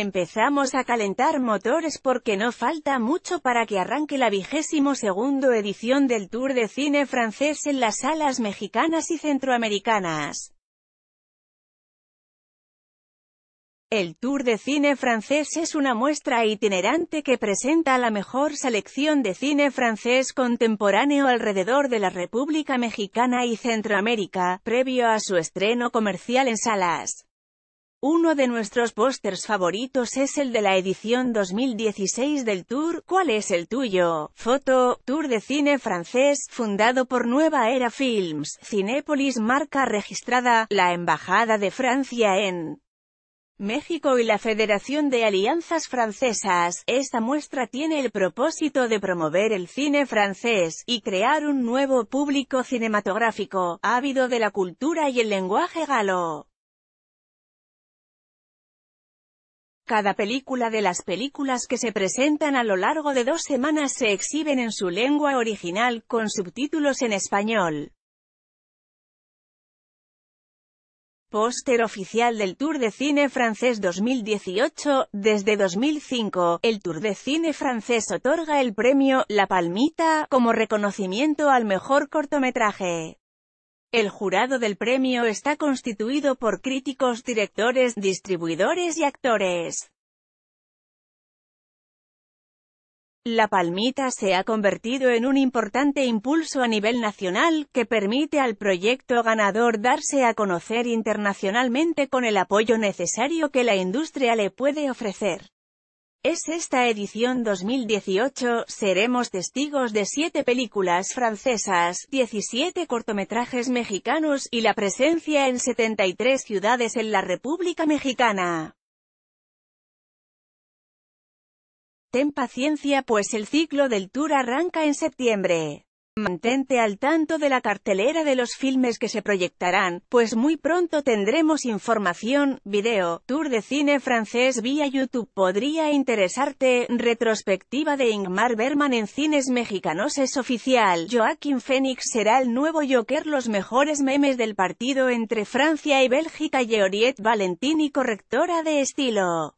empezamos a calentar motores porque no falta mucho para que arranque la vigésimo segundo edición del Tour de Cine francés en las salas mexicanas y centroamericanas. El Tour de Cine francés es una muestra itinerante que presenta la mejor selección de cine francés contemporáneo alrededor de la República Mexicana y Centroamérica, previo a su estreno comercial en salas. Uno de nuestros pósters favoritos es el de la edición 2016 del Tour. ¿Cuál es el tuyo? Foto, Tour de cine francés, fundado por Nueva Era Films, Cinépolis marca registrada, la Embajada de Francia en México y la Federación de Alianzas Francesas, esta muestra tiene el propósito de promover el cine francés, y crear un nuevo público cinematográfico, ávido de la cultura y el lenguaje galo. Cada película de las películas que se presentan a lo largo de dos semanas se exhiben en su lengua original, con subtítulos en español. Póster oficial del Tour de Cine Francés 2018. Desde 2005, el Tour de Cine Francés otorga el premio La Palmita como reconocimiento al mejor cortometraje. El jurado del premio está constituido por críticos, directores, distribuidores y actores. La Palmita se ha convertido en un importante impulso a nivel nacional, que permite al proyecto ganador darse a conocer internacionalmente con el apoyo necesario que la industria le puede ofrecer. Es esta edición 2018, seremos testigos de siete películas francesas, 17 cortometrajes mexicanos, y la presencia en 73 ciudades en la República Mexicana. Ten paciencia pues el ciclo del tour arranca en septiembre. Mantente al tanto de la cartelera de los filmes que se proyectarán, pues muy pronto tendremos información, video, tour de cine francés vía YouTube podría interesarte, retrospectiva de Ingmar Berman en cines mexicanos es oficial, Joaquín Phoenix será el nuevo Joker los mejores memes del partido entre Francia y Bélgica Georiet Valentini correctora de estilo.